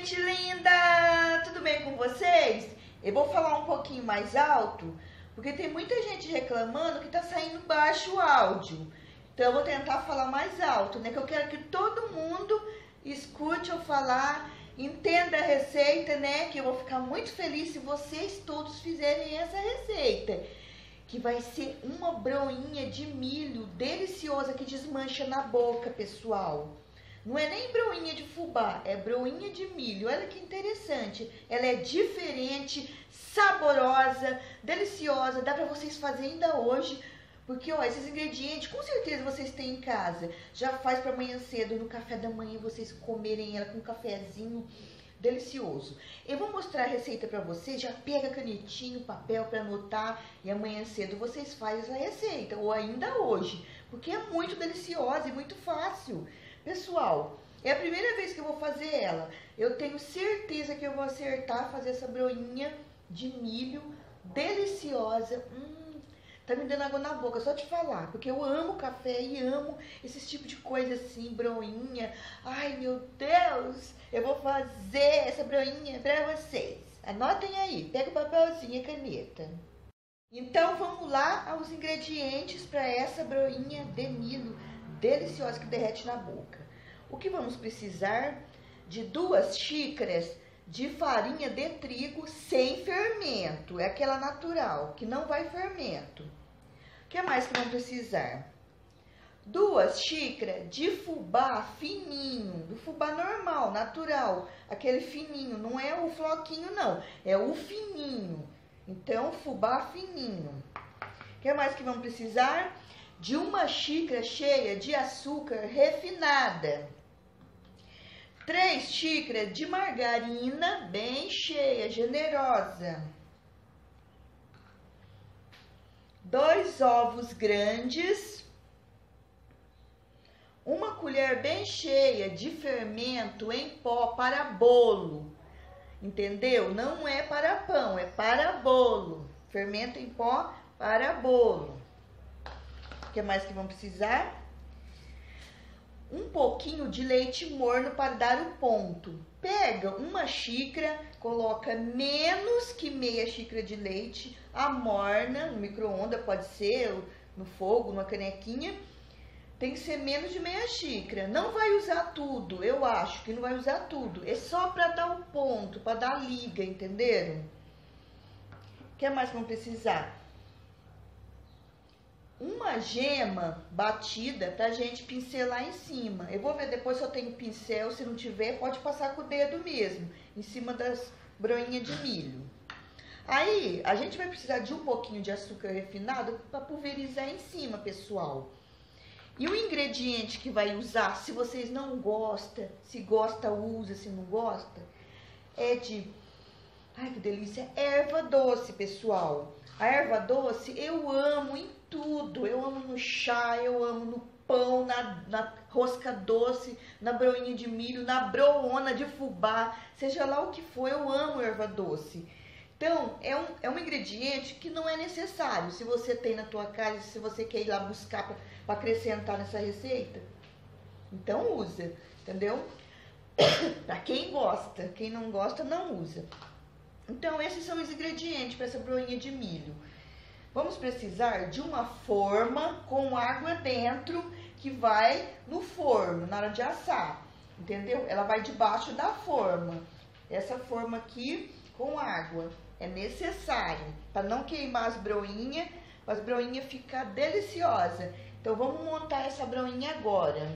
gente linda! Tudo bem com vocês? Eu vou falar um pouquinho mais alto, porque tem muita gente reclamando que tá saindo baixo o áudio. Então eu vou tentar falar mais alto, né? Que eu quero que todo mundo escute eu falar, entenda a receita, né? Que eu vou ficar muito feliz se vocês todos fizerem essa receita. Que vai ser uma broinha de milho deliciosa que desmancha na boca, pessoal. Não é nem broinha de fubá, é broinha de milho. Olha que interessante. Ela é diferente, saborosa, deliciosa. Dá para vocês fazerem ainda hoje. Porque, ó, esses ingredientes, com certeza vocês têm em casa. Já faz para amanhã cedo, no café da manhã, vocês comerem ela com um cafezinho delicioso. Eu vou mostrar a receita para vocês, já pega canetinho, papel para anotar e amanhã cedo vocês fazem essa receita, ou ainda hoje, porque é muito deliciosa e muito fácil. Pessoal, é a primeira vez que eu vou fazer ela. Eu tenho certeza que eu vou acertar fazer essa broinha de milho deliciosa. Hum, tá me dando água na boca, só te falar. Porque eu amo café e amo esse tipo de coisa assim, broinha. Ai, meu Deus, eu vou fazer essa broinha pra vocês. Anotem aí, pega o papelzinho e a caneta. Então vamos lá aos ingredientes para essa broinha de milho deliciosa que derrete na boca. O que vamos precisar? De duas xícaras de farinha de trigo sem fermento, é aquela natural, que não vai fermento. O que mais que vamos precisar? Duas xícaras de fubá fininho, do fubá normal, natural, aquele fininho, não é o floquinho não, é o fininho. Então, fubá fininho. O que mais que vamos precisar? de uma xícara cheia de açúcar refinada. Três xícaras de margarina bem cheia, generosa. Dois ovos grandes. Uma colher bem cheia de fermento em pó para bolo. Entendeu? Não é para pão, é para bolo. Fermento em pó para bolo. O que mais que vão precisar? Um pouquinho de leite morno para dar o ponto. Pega uma xícara, coloca menos que meia xícara de leite, amorna no micro-ondas, pode ser no fogo, numa canequinha. Tem que ser menos de meia xícara. Não vai usar tudo, eu acho que não vai usar tudo. É só para dar o ponto, para dar liga, entenderam? O que mais vão precisar? Uma gema batida pra gente pincelar em cima. Eu vou ver depois se eu tenho pincel, se não tiver, pode passar com o dedo mesmo, em cima das broinhas de milho. Aí, a gente vai precisar de um pouquinho de açúcar refinado para pulverizar em cima, pessoal. E o ingrediente que vai usar, se vocês não gostam, se gosta, usa, se não gosta, é de... Ai, que delícia! Erva doce, pessoal. A erva doce eu amo em tudo. Eu amo no chá, eu amo no pão, na, na rosca doce, na broinha de milho, na broona de fubá, seja lá o que for, eu amo erva doce. Então, é um, é um ingrediente que não é necessário. Se você tem na tua casa, se você quer ir lá buscar para acrescentar nessa receita, então usa, entendeu? para quem gosta, quem não gosta, não usa. Então, esses são os ingredientes para essa broinha de milho. Vamos precisar de uma forma com água dentro que vai no forno na hora de assar, entendeu? Ela vai debaixo da forma. Essa forma aqui com água é necessário para não queimar as broinhas, para as broinhas ficar deliciosa. Então vamos montar essa broinha agora.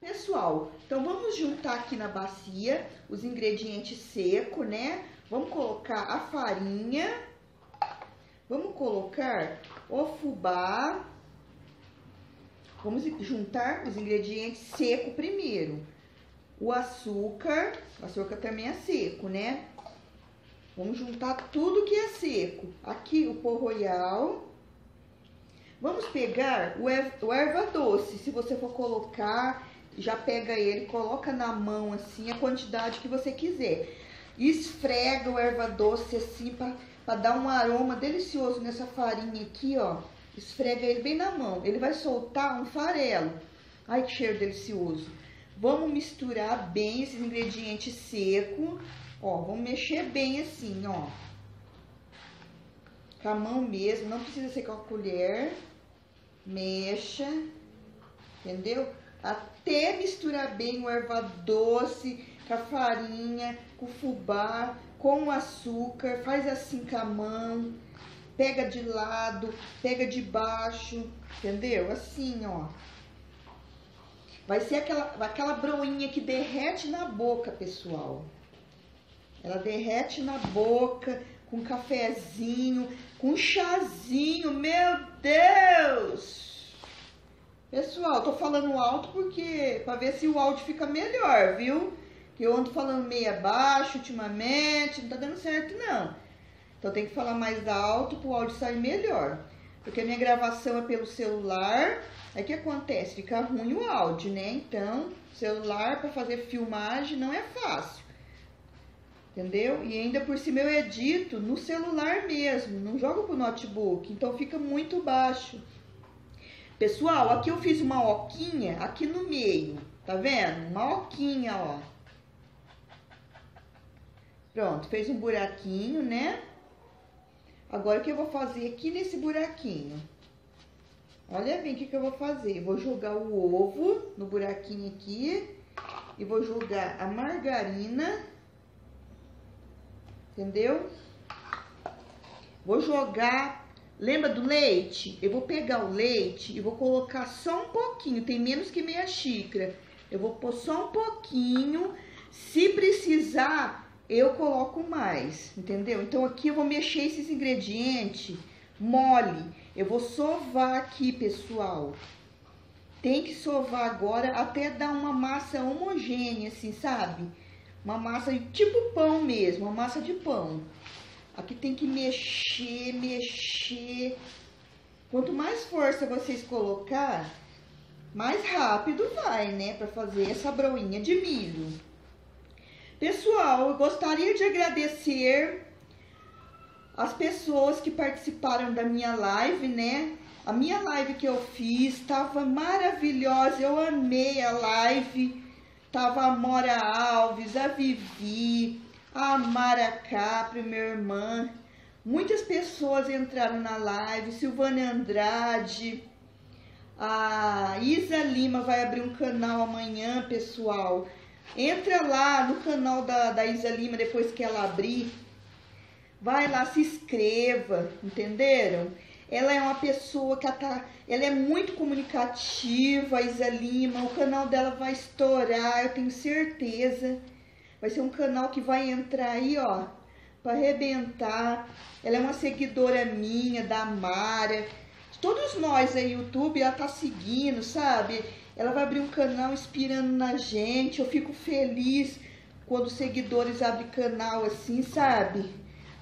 Pessoal, então vamos juntar aqui na bacia os ingredientes secos, né? Vamos colocar a farinha Vamos colocar o fubá. Vamos juntar os ingredientes seco primeiro. O açúcar, o açúcar também é seco, né? Vamos juntar tudo que é seco. Aqui o pó royal. Vamos pegar o, o erva doce. Se você for colocar, já pega ele, coloca na mão assim a quantidade que você quiser. Esfrega o erva doce assim para para dar um aroma delicioso nessa farinha aqui, ó. Esfrega ele bem na mão. Ele vai soltar um farelo. Ai, que cheiro delicioso. Vamos misturar bem esses ingredientes secos. Ó, vamos mexer bem assim, ó. Com a mão mesmo, não precisa ser com a colher. Mexa, entendeu? Até misturar bem o erva doce com a farinha, com o fubá, com açúcar. Faz assim com a mão. Pega de lado, pega de baixo, entendeu? Assim, ó. Vai ser aquela, aquela broinha que derrete na boca, pessoal. Ela derrete na boca, com cafezinho, com chazinho. Meu Deus! Pessoal, tô falando alto porque para ver se o áudio fica melhor, viu? Que eu ando falando meio baixo ultimamente, não tá dando certo não. Então tem que falar mais alto para o áudio sair melhor. Porque a minha gravação é pelo celular Aí o que acontece? Fica ruim o áudio, né? Então, celular para fazer filmagem não é fácil. Entendeu? E ainda por cima eu edito no celular mesmo, não jogo pro notebook, então fica muito baixo. Pessoal, aqui eu fiz uma oquinha aqui no meio, tá vendo? Uma oquinha, ó. Pronto, fez um buraquinho, né? Agora o que eu vou fazer aqui nesse buraquinho? Olha bem o que, que eu vou fazer. Vou jogar o ovo no buraquinho aqui. E vou jogar a margarina. Entendeu? Vou jogar... Lembra do leite? Eu vou pegar o leite e vou colocar só um pouquinho. Tem menos que meia xícara. Eu vou pôr só um pouquinho. Se precisar, eu coloco mais. Entendeu? Então aqui eu vou mexer esses ingredientes mole. Eu vou sovar aqui, pessoal. Tem que sovar agora até dar uma massa homogênea, assim, sabe? Uma massa tipo pão mesmo, uma massa de pão. Aqui tem que mexer, mexer. Quanto mais força vocês colocar, mais rápido vai, né? Para fazer essa broinha de milho. Pessoal, eu gostaria de agradecer as pessoas que participaram da minha live, né? A minha live que eu fiz estava maravilhosa, eu amei a live. Tava a Mora Alves, a Vivi, a Mara Capri, minha irmã. Muitas pessoas entraram na live, Silvana Andrade, a Isa Lima vai abrir um canal amanhã, pessoal. Entra lá no canal da, da Isa Lima depois que ela abrir Vai lá, se inscreva, entenderam? Ela é uma pessoa que ela, tá, ela é muito comunicativa, a Isa Lima. O canal dela vai estourar, eu tenho certeza. Vai ser um canal que vai entrar aí, ó, para arrebentar. Ela é uma seguidora minha, da Mara. Todos nós aí, YouTube, ela tá seguindo, sabe? Ela vai abrir um canal inspirando na gente. Eu fico feliz quando os seguidores abrem canal assim, sabe?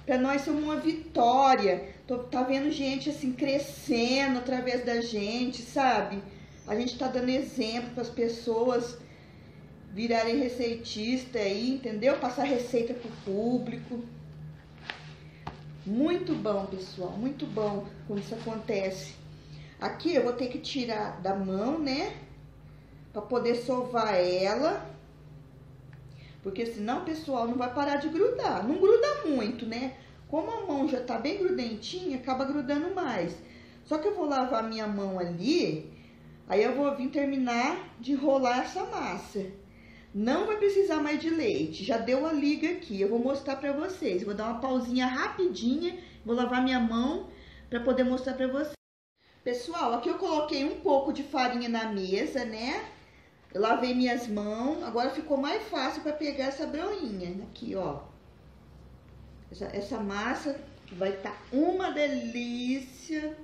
Para nós é uma vitória. Tô, tá vendo gente assim crescendo através da gente, sabe? A gente tá dando exemplo para as pessoas virarem receitista aí, entendeu? Passar receita pro público. Muito bom, pessoal, muito bom quando isso acontece. Aqui eu vou ter que tirar da mão, né? Para poder sovar ela. Porque senão, pessoal, não vai parar de grudar. Não gruda muito, né? Como a mão já tá bem grudentinha, acaba grudando mais. Só que eu vou lavar minha mão ali, aí eu vou vir terminar de rolar essa massa. Não vai precisar mais de leite, já deu a liga aqui. Eu vou mostrar pra vocês. Vou dar uma pausinha rapidinha, vou lavar minha mão pra poder mostrar pra vocês. Pessoal, aqui eu coloquei um pouco de farinha na mesa, né? Eu lavei minhas mãos, agora ficou mais fácil para pegar essa broinha. Aqui, ó. Essa, essa massa vai estar tá uma delícia.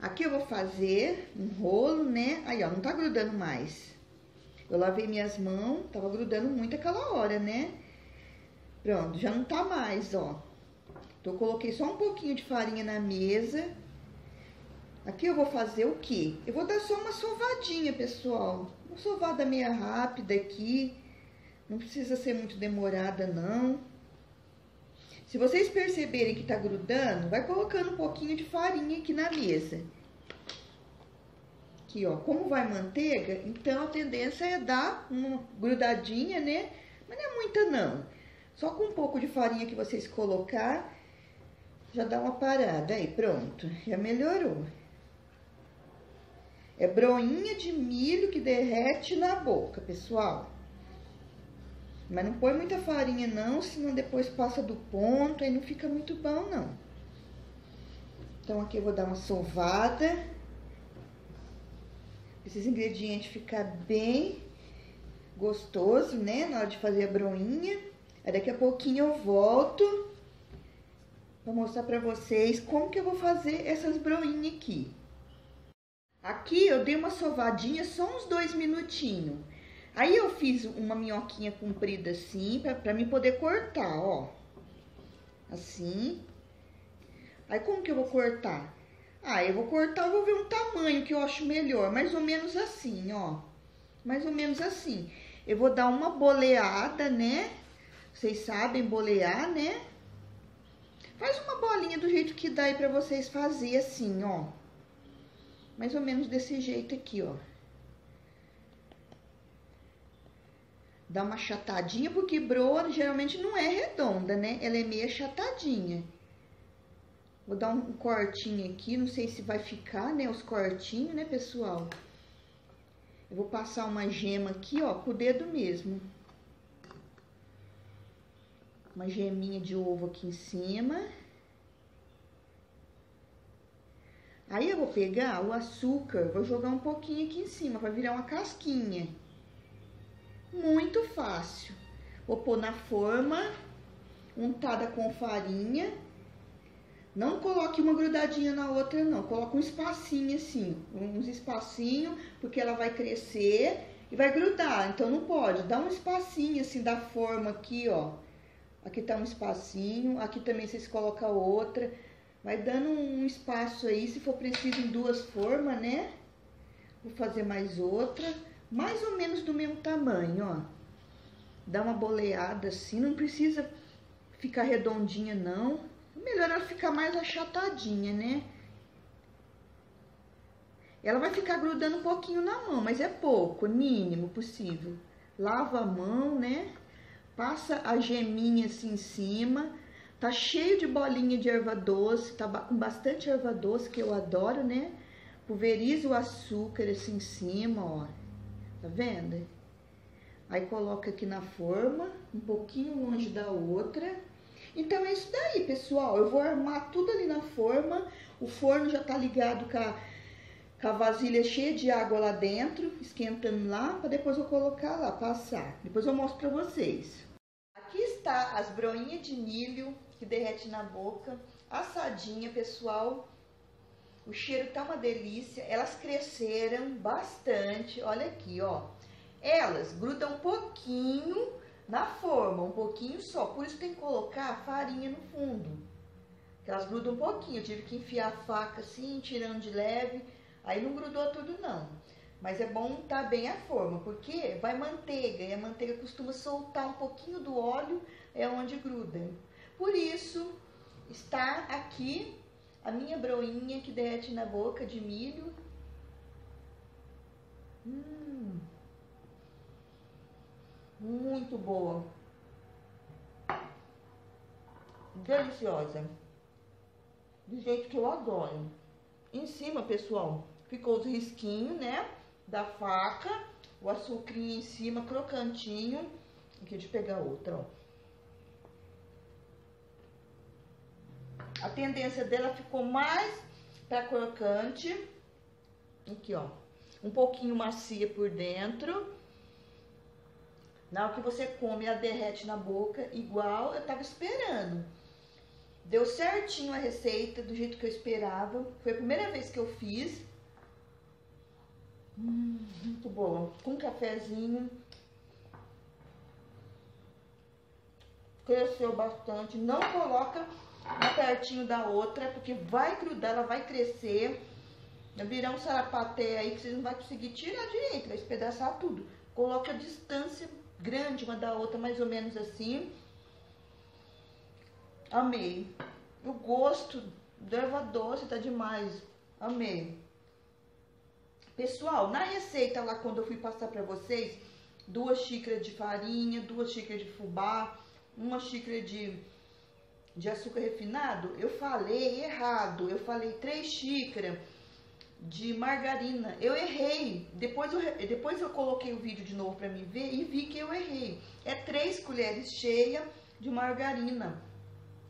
Aqui eu vou fazer um rolo, né? Aí, ó, não tá grudando mais. Eu lavei minhas mãos, tava grudando muito aquela hora, né? Pronto, já não tá mais, ó. Então, eu coloquei só um pouquinho de farinha na mesa. Aqui eu vou fazer o quê? Eu vou dar só uma sovadinha, pessoal. Uma sovada meia rápida aqui. Não precisa ser muito demorada, não. Se vocês perceberem que tá grudando, vai colocando um pouquinho de farinha aqui na mesa. Aqui, ó, como vai manteiga, então a tendência é dar uma grudadinha, né? Mas não é muita não. Só com um pouco de farinha que vocês colocar, já dá uma parada. Aí, pronto, já melhorou. É broinha de milho que derrete na boca, pessoal. Mas não põe muita farinha não, senão depois passa do ponto, aí não fica muito bom não. Então aqui eu vou dar uma sovada. Esses ingredientes ficar bem gostoso, né? Na hora de fazer a broinha. Aí daqui a pouquinho eu volto para mostrar para vocês como que eu vou fazer essas broinhas aqui. Aqui eu dei uma sovadinha só uns dois minutinhos. Aí eu fiz uma minhoquinha comprida assim, pra, pra mim poder cortar, ó. Assim. Aí como que eu vou cortar? Ah, eu vou cortar, eu vou ver um tamanho que eu acho melhor, mais ou menos assim, ó. Mais ou menos assim. Eu vou dar uma boleada, né? Vocês sabem bolear, né? Faz uma bolinha do jeito que dá aí pra vocês fazer assim, ó. Mais ou menos desse jeito aqui, ó. Dá uma achatadinha, porque broa geralmente não é redonda, né? Ela é meio achatadinha. Vou dar um cortinho aqui, não sei se vai ficar, né, os cortinhos, né, pessoal? Eu vou passar uma gema aqui, ó, com o dedo mesmo. Uma geminha de ovo aqui em cima. Aí eu vou pegar o açúcar, vou jogar um pouquinho aqui em cima, para virar uma casquinha. Muito fácil. Vou pôr na forma, untada com farinha não coloque uma grudadinha na outra, não. Coloque um espacinho assim, uns espacinhos, porque ela vai crescer e vai grudar. Então, não pode. Dá um espacinho assim da forma aqui, ó. Aqui tá um espacinho, aqui também vocês colocam outra. Vai dando um espaço aí, se for preciso em duas formas, né? Vou fazer mais outra, mais ou menos do mesmo tamanho, ó. Dá uma boleada assim, não precisa ficar redondinha, não. Melhor ela ficar mais achatadinha, né? Ela vai ficar grudando um pouquinho na mão, mas é pouco, mínimo possível. Lava a mão, né? Passa a geminha assim em cima. Tá cheio de bolinha de erva doce, tá com bastante erva doce, que eu adoro, né? Pulveriza o açúcar assim em cima, ó. Tá vendo? Aí coloca aqui na forma, um pouquinho longe da outra. Então é isso daí, pessoal. Eu vou armar tudo ali na forma. O forno já tá ligado com a, com a vasilha cheia de água lá dentro, esquentando lá, para depois eu colocar lá, passar. Depois eu mostro para vocês. Aqui está as broinhas de milho que derrete na boca, assadinha, pessoal. O cheiro tá uma delícia. Elas cresceram bastante. Olha aqui, ó. Elas grudam um pouquinho na forma, um pouquinho só. Por isso tem que colocar farinha no fundo. Elas grudam um pouquinho. Eu tive que enfiar a faca assim, tirando de leve. Aí não grudou tudo não. Mas é bom estar tá bem a forma, porque vai manteiga. E a manteiga costuma soltar um pouquinho do óleo, é onde gruda. Por isso, está aqui a minha broinha que derrete na boca de milho. Hum muito boa. Deliciosa. Do jeito que eu adoro. Em cima, pessoal, ficou os risquinhos, né? Da faca. O açucrinho em cima, crocantinho. Aqui, deixa eu pegar outra, ó. A tendência dela ficou mais pra crocante. Aqui, ó. Um pouquinho macia por dentro. Na hora que você come, ela derrete na boca, igual eu tava esperando. Deu certinho a receita, do jeito que eu esperava. Foi a primeira vez que eu fiz. Hum, muito boa. Com um cafezinho. Cresceu bastante. Não coloca pertinho da outra, porque vai grudar, ela vai crescer. Vai virar um sarapaté aí que você não vai conseguir tirar direito, vai espedaçar tudo. Coloca a distância grande uma da outra, mais ou menos assim. Amei. O gosto do erva doce tá demais. Amei. Pessoal, na receita lá quando eu fui passar para vocês, duas xícaras de farinha, duas xícaras de fubá, uma xícara de, de açúcar refinado, eu falei errado. Eu falei três xícaras de margarina. Eu errei. Depois eu, depois eu coloquei o vídeo de novo para me ver e vi que eu errei. É três colheres cheias de margarina.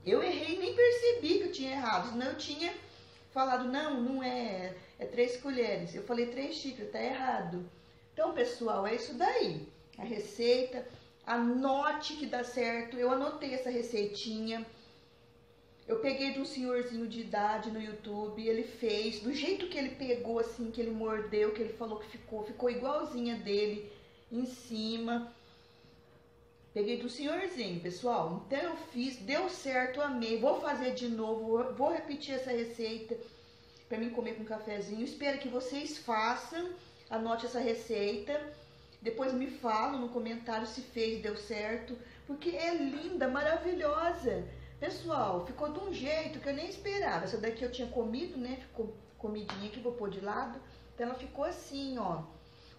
Eu errei nem percebi que eu tinha errado. Senão eu tinha falado, não, não é, é três colheres. Eu falei três xícaras, tá errado. Então, pessoal, é isso daí. A receita, anote que dá certo. Eu anotei essa receitinha. Eu peguei de um senhorzinho de idade no YouTube, ele fez, do jeito que ele pegou, assim, que ele mordeu, que ele falou que ficou, ficou igualzinha dele em cima. Peguei do senhorzinho, pessoal. Então eu fiz, deu certo, amei. Vou fazer de novo, vou repetir essa receita para mim comer com cafezinho. Espero que vocês façam, anote essa receita. Depois me falam no comentário se fez, deu certo, porque é linda, maravilhosa. Pessoal, ficou de um jeito que eu nem esperava. Essa daqui eu tinha comido, né? Ficou comidinha que vou pôr de lado. Então ela ficou assim, ó.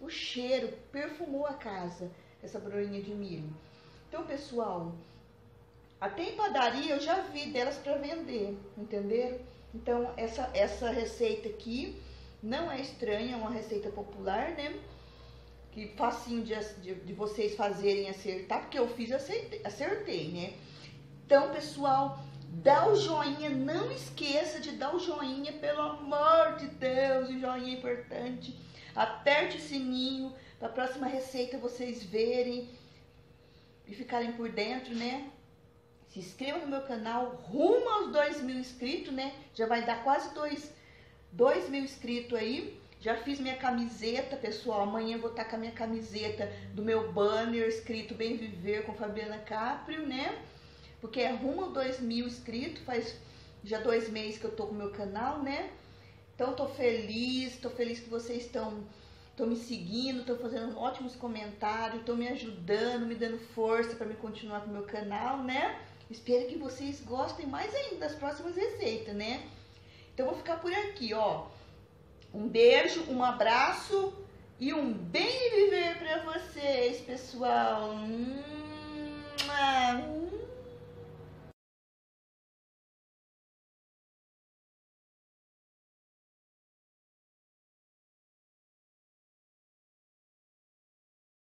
O cheiro perfumou a casa, essa broinha de milho. Então, pessoal, até em padaria eu já vi delas para vender, entendeu? Então, essa, essa receita aqui não é estranha, é uma receita popular, né? Que facinho de, de, de vocês fazerem acertar, porque eu fiz acertei, acertei né? Então, pessoal, dá o joinha, não esqueça de dar o joinha, pelo amor de Deus, o joinha é importante. Aperte o sininho para a próxima receita vocês verem e ficarem por dentro, né? Se inscreva no meu canal, rumo aos 2 mil inscritos, né? Já vai dar quase 2 dois, mil inscritos aí. Já fiz minha camiseta, pessoal. Amanhã vou estar com a minha camiseta do meu banner escrito Bem Viver com Fabiana Caprio, né? Porque é rumo a 2 mil inscritos, faz já dois meses que eu tô com o meu canal, né? Então tô feliz, tô feliz que vocês estão estão me seguindo, estão fazendo ótimos comentários, estão me ajudando, me dando força para me continuar com o meu canal, né? Espero que vocês gostem mais ainda das próximas receitas, né? Então vou ficar por aqui, ó. Um beijo, um abraço e um bem viver para vocês, pessoal. Hum.